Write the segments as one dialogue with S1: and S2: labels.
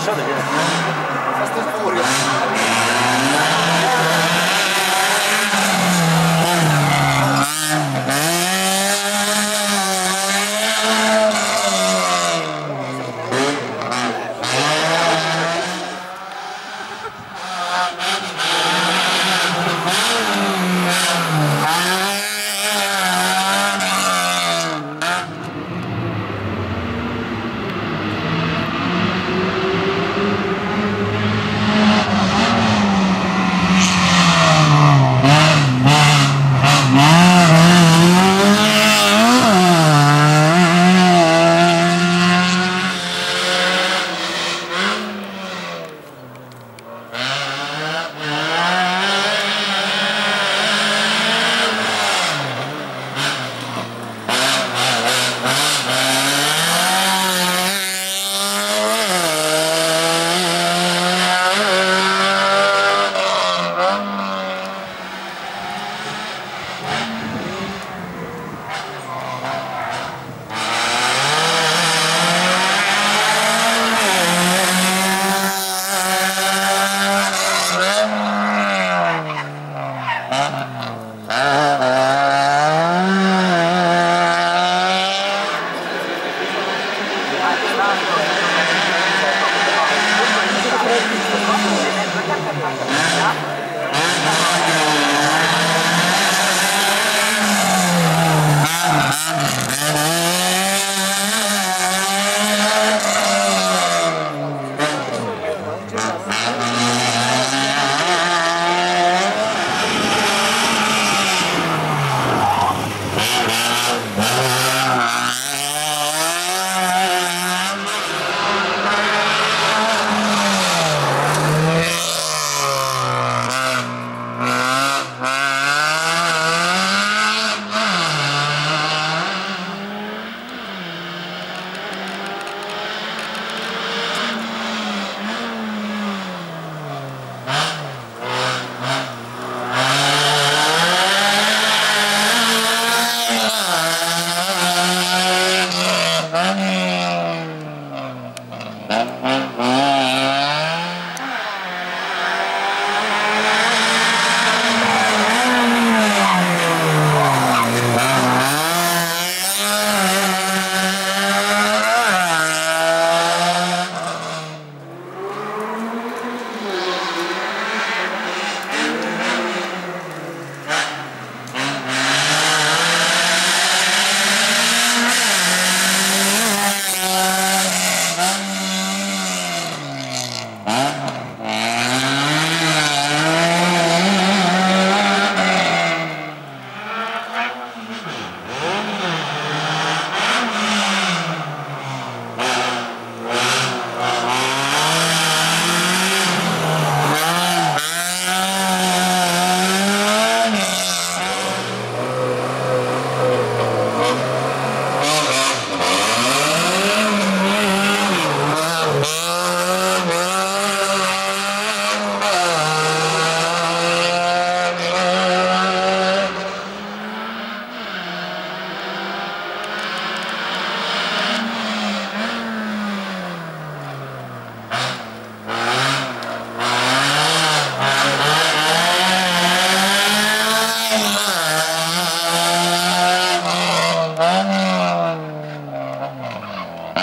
S1: Fast and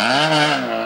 S2: đã